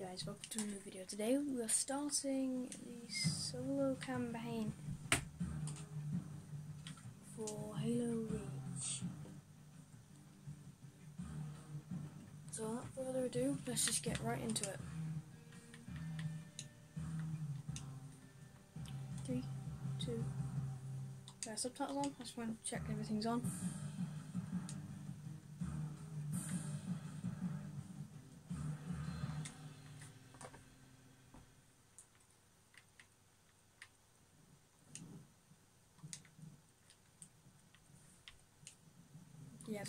guys, welcome to a new video. Today we're starting the solo campaign for Halo Reach. So without further ado, let's just get right into it. Three, two, uh, subtitles on, I just want to check everything's on.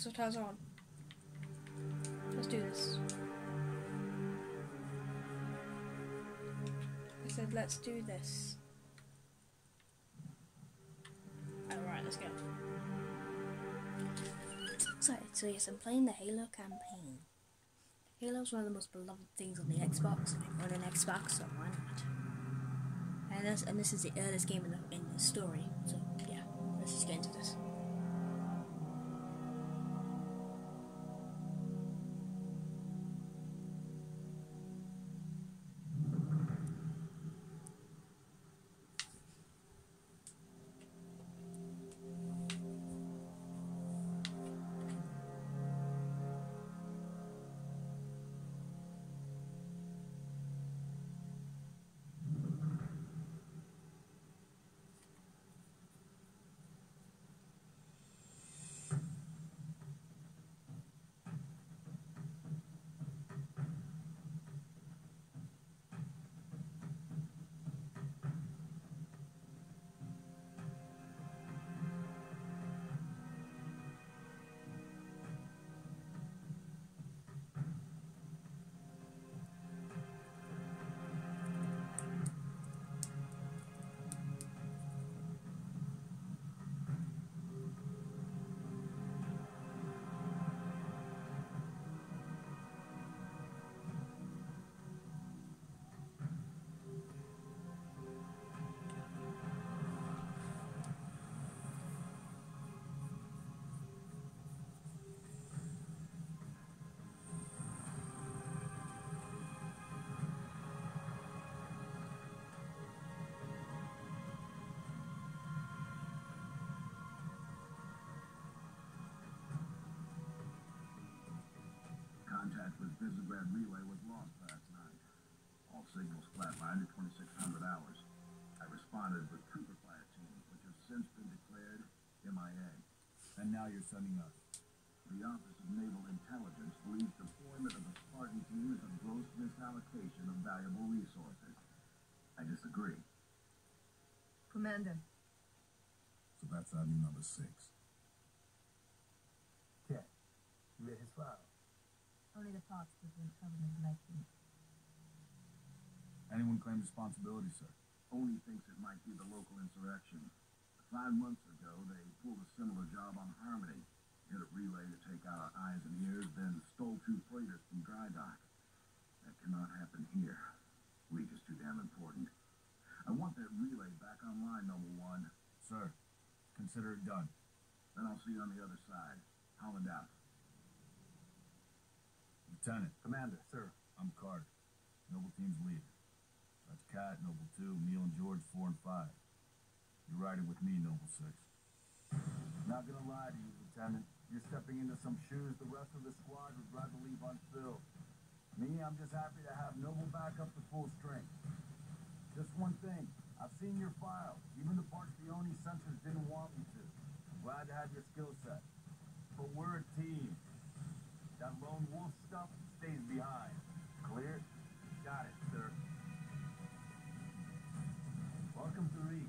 On. Let's do this. I said, let's do this. Alright, let's go. Excited, so yes, I'm playing the Halo campaign. Halo is one of the most beloved things on the Xbox. I own an Xbox, so why not? And this, and this is the earliest game in the, in the story, Contact with Relay was lost last night. All signals flatlined at 2600 hours. I responded with trooper fire teams, which have since been declared MIA. And now you're sending us. The Office of Naval Intelligence believes deployment of a Spartan team is a gross misallocation of valuable resources. I disagree. Commander, So that's item number six. Check. You read his file? Only the parts that the government making. Anyone claim responsibility, sir? ONI thinks it might be the local insurrection. Five months ago, they pulled a similar job on Harmony. Hit a relay to take out our eyes and ears, then stole two freighters from dry dock. That cannot happen here. Reach is too damn important. I want that relay back online, number One. Sir, consider it done. Then I'll see you on the other side. Holland out. Lieutenant, Commander, sir. I'm Carter. Noble Team's leader. That's Kat, Noble 2, Neil and George 4 and 5. You're riding with me, Noble 6. Not gonna lie to you, Lieutenant. You're stepping into some shoes the rest of the squad would rather leave unfilled. Me, I'm just happy to have Noble back up to full strength. Just one thing. I've seen your file. Even the parts the ONI censors didn't want me to. I'm glad to have your skill set. But we're a team. That lone wolf stuff stays behind. Clear? Got it, sir. Welcome to Reach.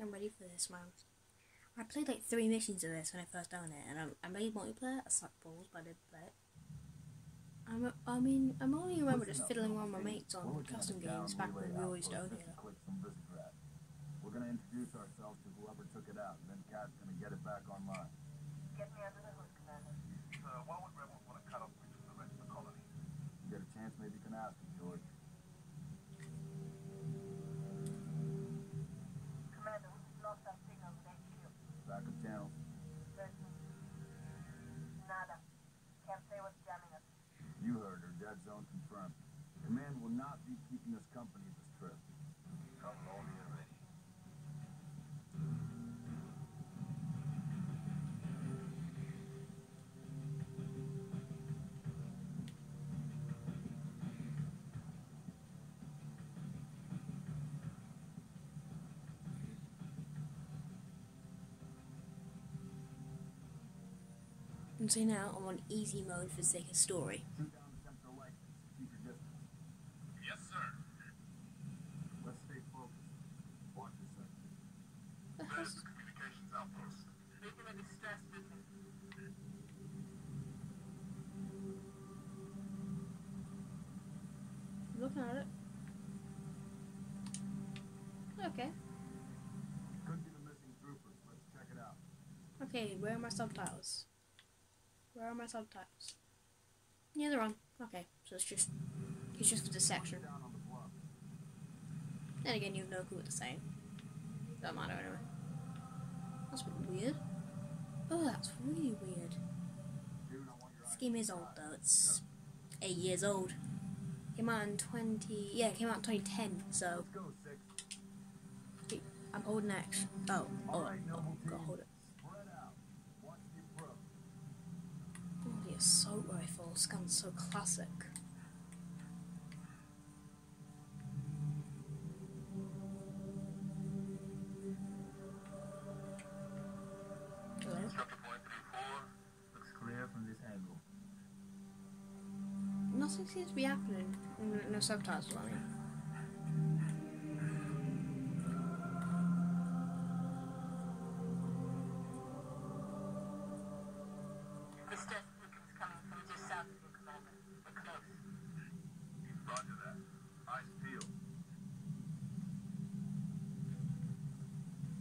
I'm ready for this, man. I played like three missions of this when I first done it, and I, I made multiplayer. I sucked balls, but I did play it. I'm, I mean, I'm only remember just fiddling around with my mates on custom games back when we all used to it. that clicked from Visegrad. We're gonna introduce ourselves to whoever took it out, and then Kat's gonna get it back online. Get me under the hood, Commander. So why would rebels want to cut off reach from the rest of the colony? You get a chance, maybe you can ask him, George. what's jamming us. You heard her. Dead zone confirmed. Command will not be keeping us company this trip. Come on in, ready. And so now I'm on easy mode for the sake of story. Shoot down the temperature license. Keep your distance. Yes, sir. Let's stay focused. Watch your sector. There's the communications outpost. Making a distress visit. Looking at it. Okay. Could be the missing troopers. Let's check it out. Okay, where are my subtitles? Where are my subtitles? Yeah, they're on. Okay, so it's just it's just for this section. The bluff. Then again, you have no clue what to say. Don't matter anyway. That's a bit weird. Oh, that's really weird. Dude, I want your This game is old though. It's eight years old. Came out in twenty. Yeah, came out in 2010. So Let's go, six. I'm holding X. Oh, oh, All right, oh, noble gotta hold it. Spread out. Watch the approach. Oh, the assault rifle sounds so classic. Hello? Instructor point three four. Looks clear from this angle. Nothing seems to be happening. No, no subtitles, I mean.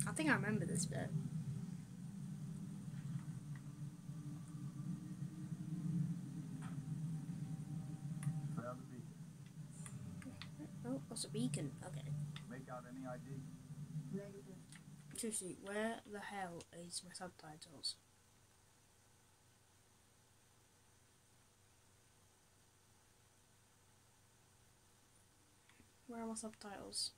I think I remember this bit. Found the beacon. Oh, what's a beacon? Okay. Make out any ID? Negative. Seriously, where the hell is my subtitles? Where are my subtitles?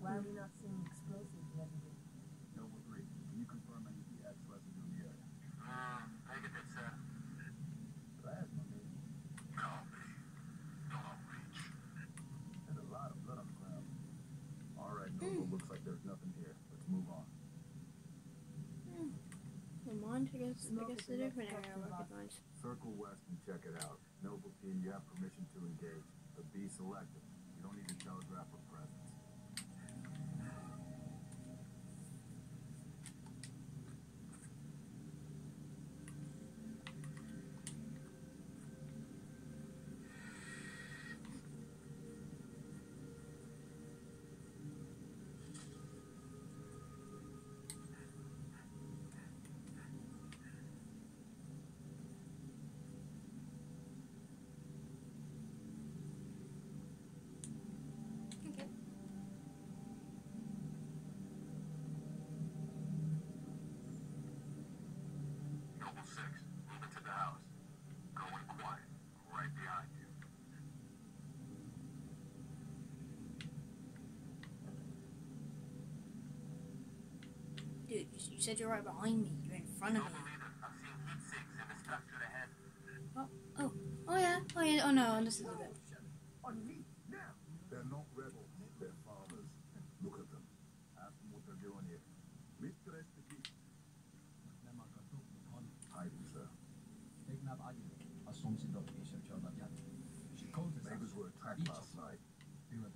Why are we not seeing explosives the other day? Noble 3, can you confirm any DX residue in the area? Uh, negative, sir. Plasma, maybe. Copy. Don't outreach. There's a lot of blood on the ground. All right, Noble, looks like there's nothing here. Let's move on. Never I guess, I Smoke guess is the the different area I section, boss. recognize. Circle west and check it out. Noble team, you have permission to engage, but be selective. You don't need to telegraph a presence. Okay. Noble six. Move into the house. Going quiet. Right behind you. Dude, you, said you're right behind me. You're in front of me. Oh, oh, oh yeah, oh yeah, oh no, this is a bit. On me, now! They're not rebels, they're farmers. Look at them. Ask them what they're doing here. Mistress the key. Hiding, sir. Neighbors were attacked last night.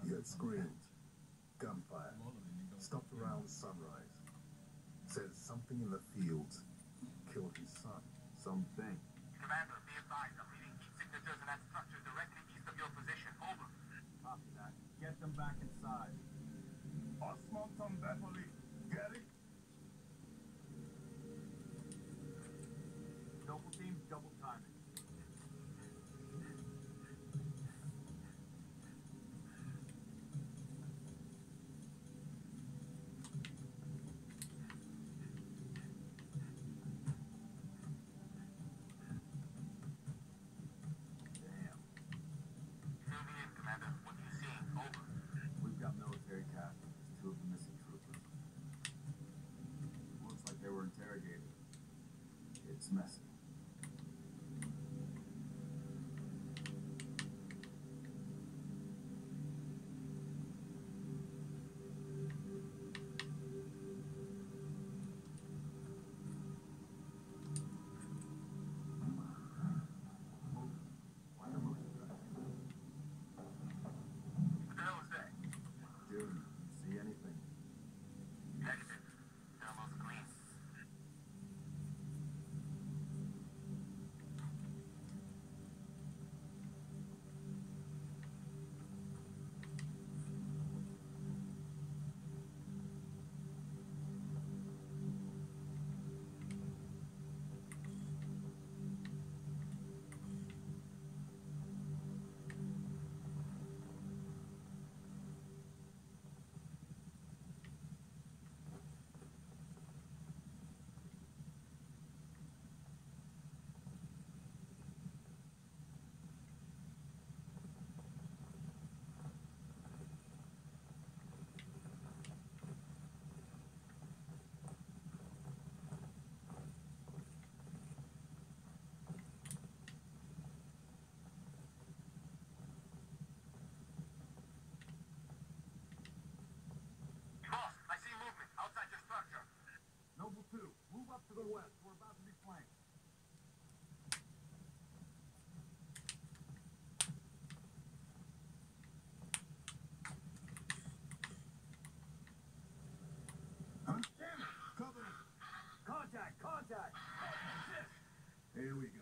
You had screamed. gunfire, stopped around sunrise. Says something in the fields killed his son. Something. Commander, be advised. I'm reading heat signatures in that structure directly east of your position. Over. Copy that. Get them back inside. Osmonton Beverly. Get it? this message. Here we go.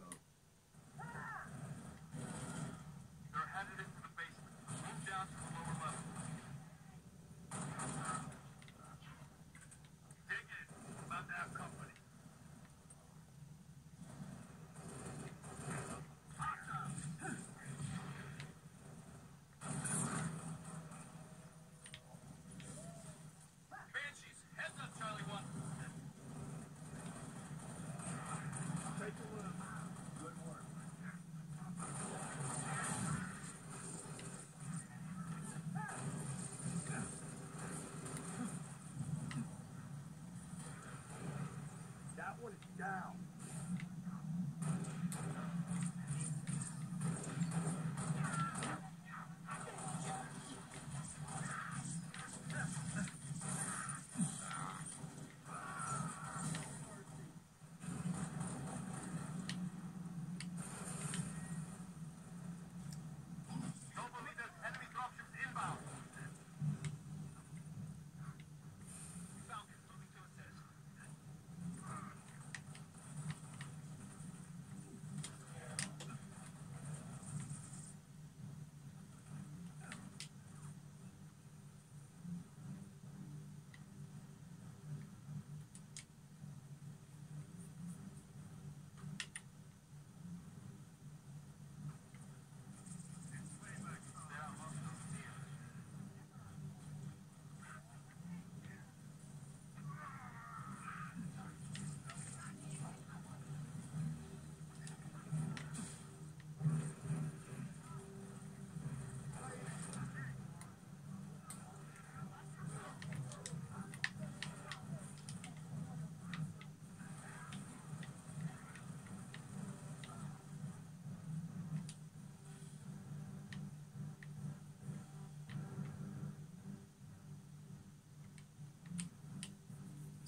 down.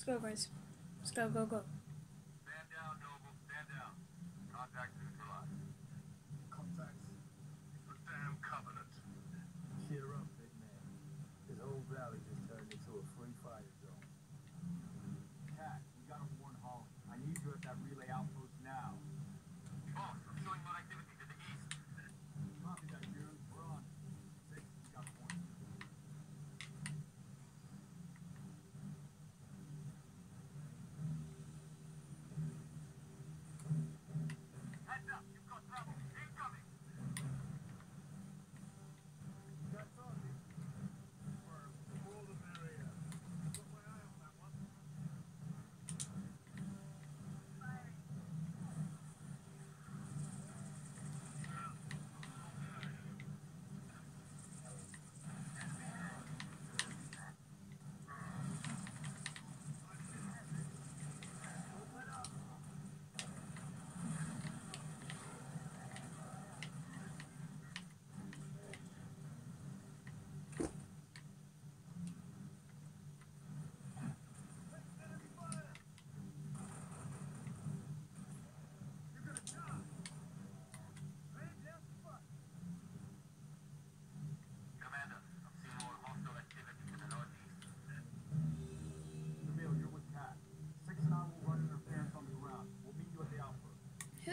Let's go, guys. Let's go, go, go. Stand down, Noble. Stand down. Contact. Contacts. The damn covenant. Cheer up.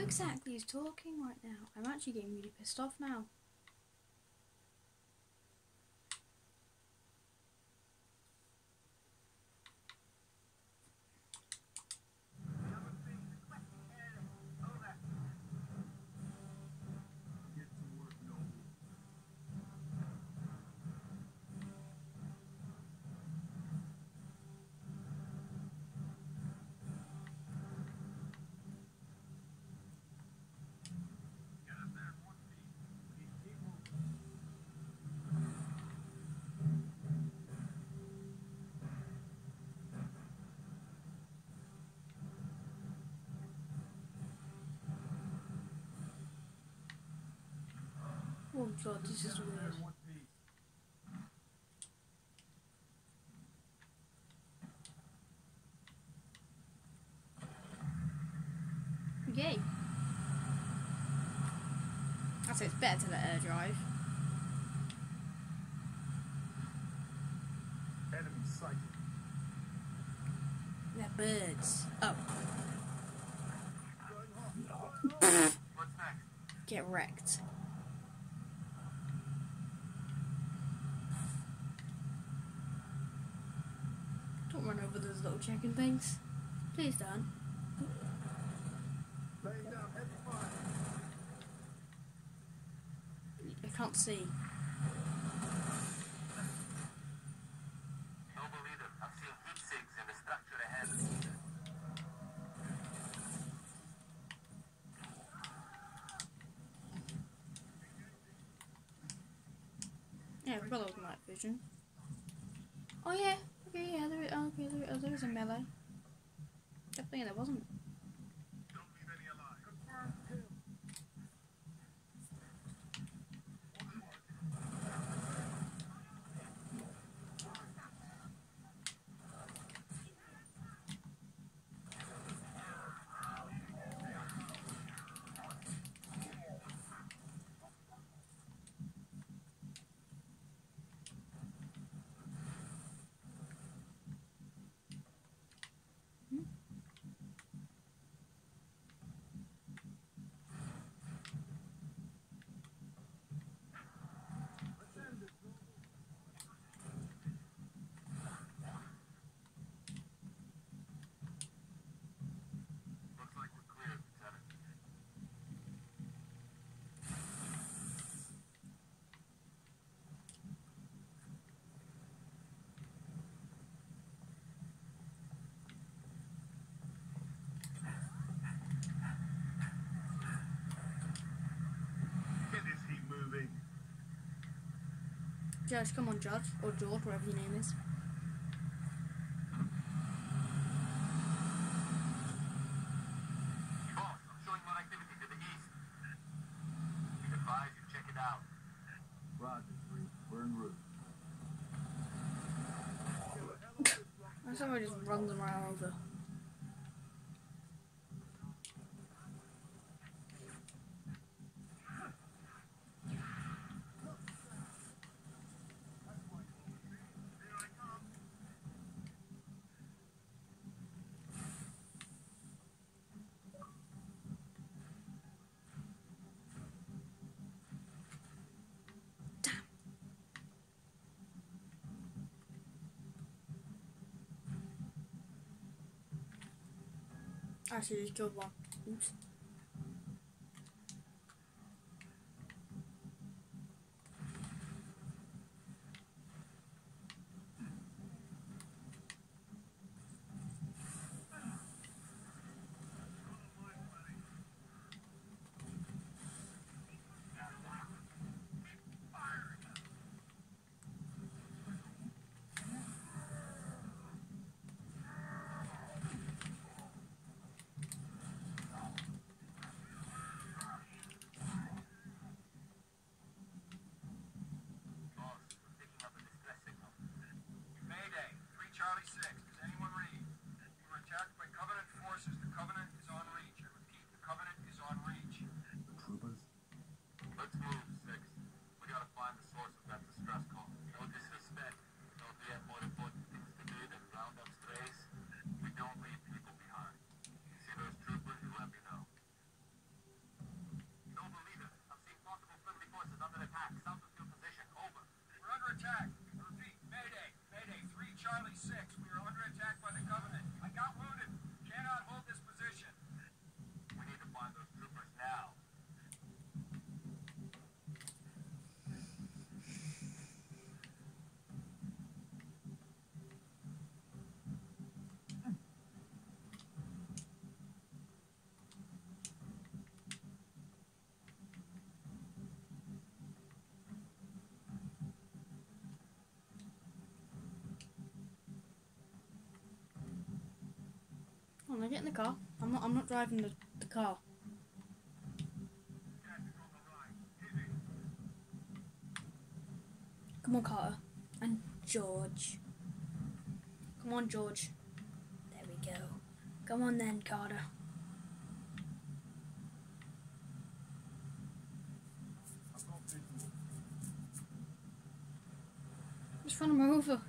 Exactly is talking right now? I'm actually getting really pissed off now. Oh this is Get up there weird. Okay. I say it's better to let air drive. Enemy sighted. They're birds. Oh, get wrecked. Don't run chicken things. Please fire. I can't see. Yeah, got those night vision. Oh yeah, is a melee. Definitely there wasn't. Judge, come on, Judge, or George, whatever your name is. Boss, I'm showing more activity to the east. Be advised get in the car. I'm not. I'm not driving the, the car. Come on, Carter and George. Come on, George. There we go. Come on then, Carter. Just run him over.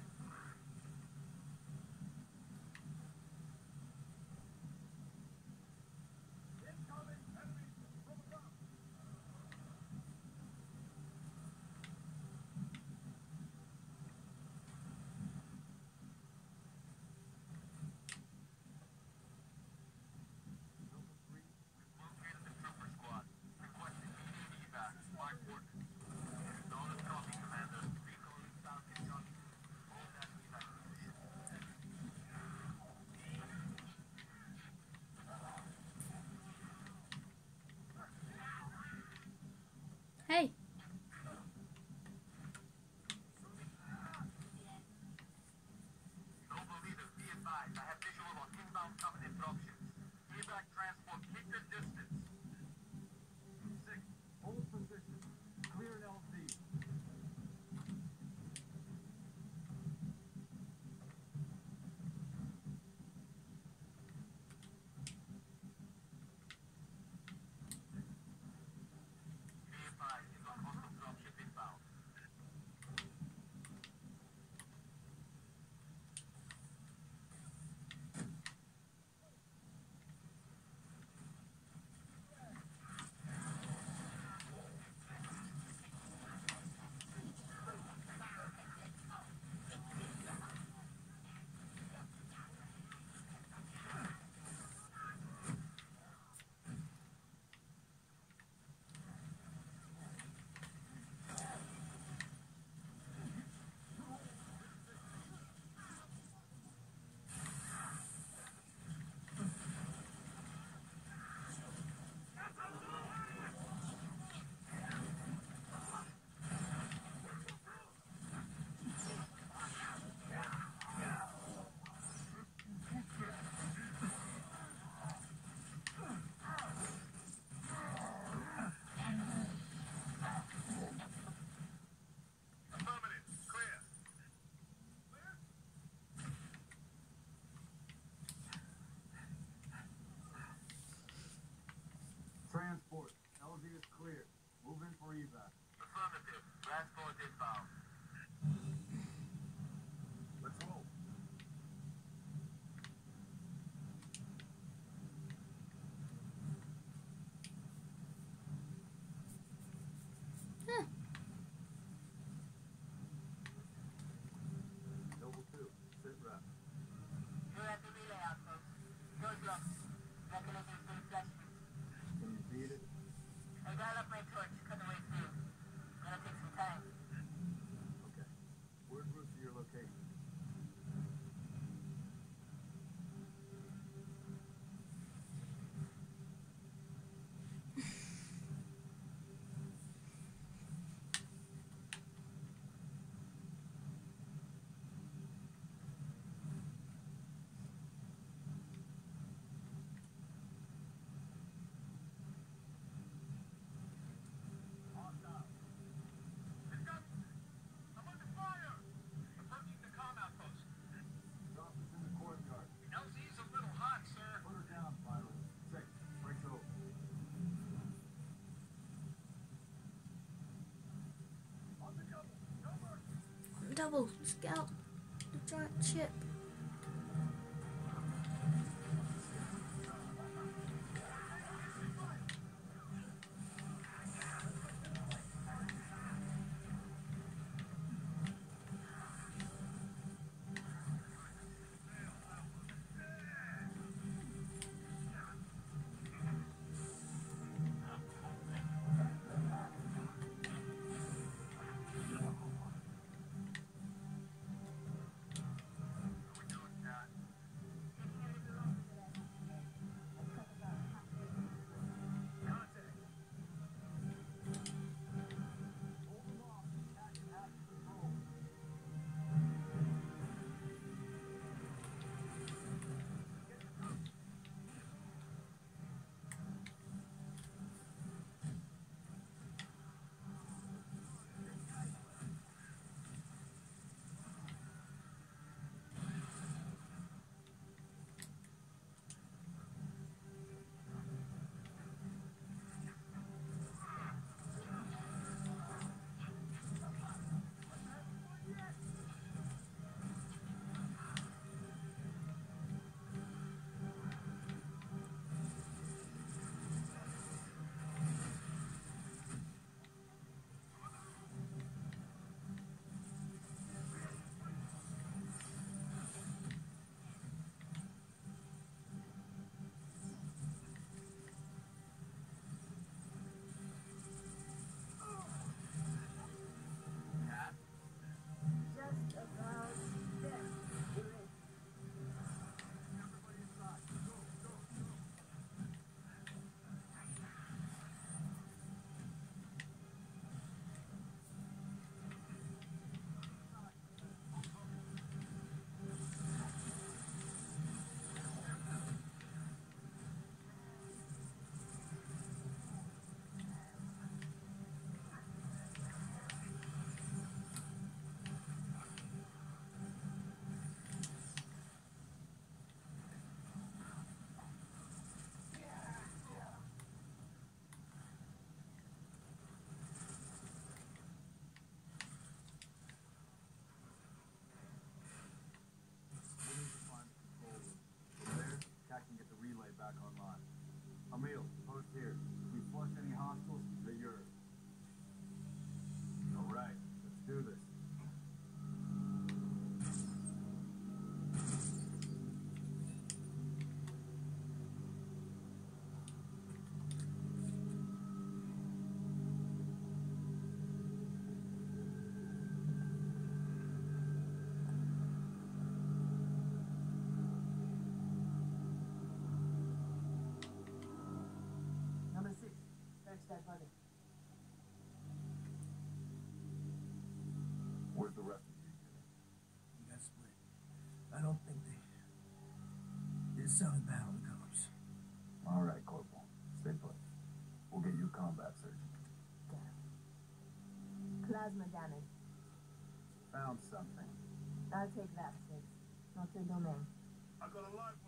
retriever. Affirmative. Last four digits. double scalp the giant chip. That's battle. All right, Corporal. Stay put. We'll get you a combat surgeon. Damn. Plasma damage. Found something. I'll take that, Not your domain. I got a live one.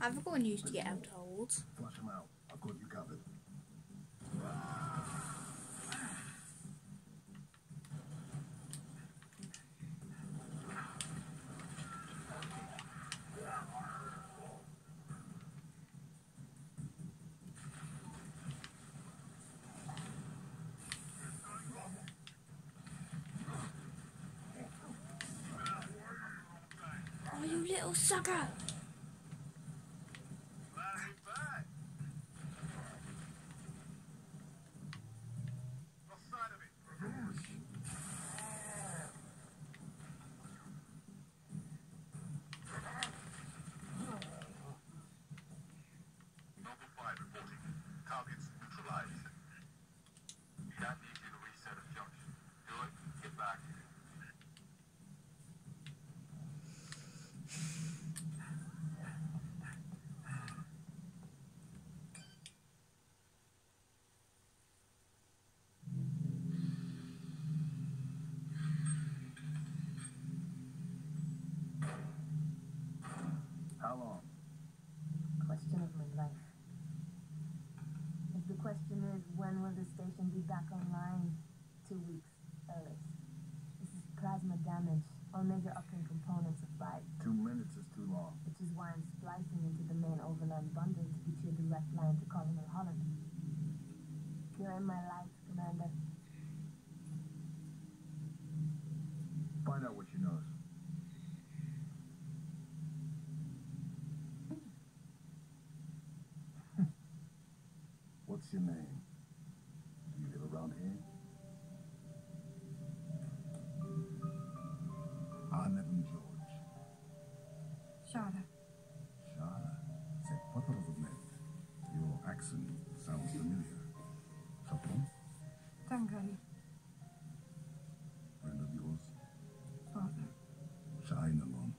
I've got news to get out told. Flush them out. I've got you covered. Oh, you little sucker! life. If the question is when will the station be back online? Two weeks, Ellis. This is plasma damage, all major uplink components of life. Two minutes is too long. Which is why I'm splicing into the main overland bundle to get you a direct line to Colonel Holland. You're in my life, Commander. Tangani. Friend of yours? Father, Shine alone.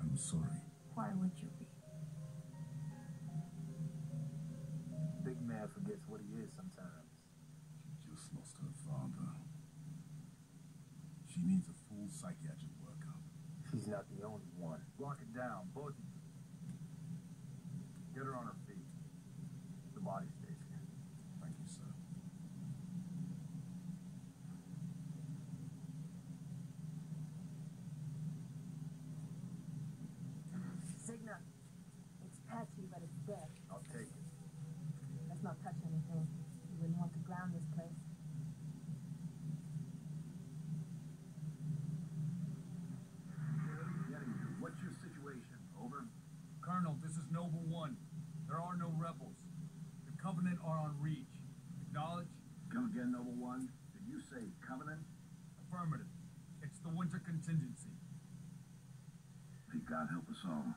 I'm sorry. why would you be? Big man forgets what he is sometimes. She just lost her father. She needs a full psychiatric workup. She's not the only one. Lock it down, both of you. Get her on her feet. The body stays here. Thank you, sir. Signa. It's patchy, but it's dead. I'll take it. Let's not touch anything. You wouldn't want to ground this place. Getting you. What's your situation? Over? Colonel, this is Noble One. There are no rebels. The On Reach. Acknowledge? Come again, Noble One. Did you say Covenant? Affirmative. It's the winter contingency. May God help us all.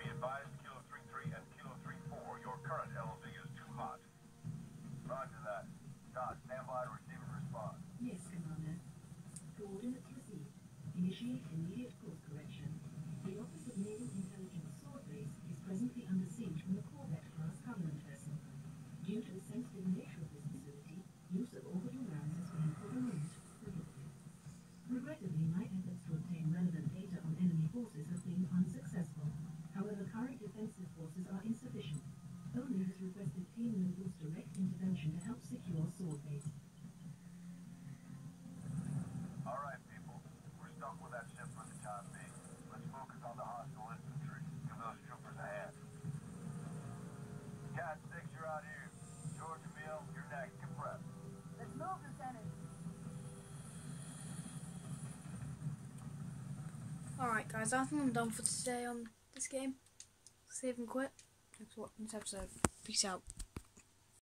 Be advised, Kilo 3-3 and Kilo 3-4, your current LZ is too hot. Roger that. Todd, stand by to receive and respond. Yes, Commander. Coordinates received. Initiate immediate course correction. The Office of Naval Intelligence Sword Base is presently under siege from a Corvette-class Covenant vessel. Due to the sensitive nature of this facility, use of orbital rounds has been for the moment prohibited. Regrettably, my efforts to obtain relevant data on enemy forces have been unsuccessful. However, current defensive forces are insufficient. ONI has requested Team Noble's direct intervention to help secure Sword Base. All right, people. We're stuck with that ship for the time being. Let's focus on the hostile infantry. Give those troopers a hand. Kat 6, you're out here. George Emile, you're next. Get prepped. Let's move, Lieutenant. Alright guys, I think I'm done for today on this game. Save and quit. Thanks for watching this episode. Peace out.